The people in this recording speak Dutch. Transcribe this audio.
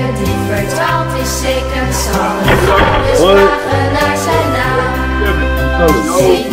die verdwaald is zeker, zal het alles vragen naar zijn naam.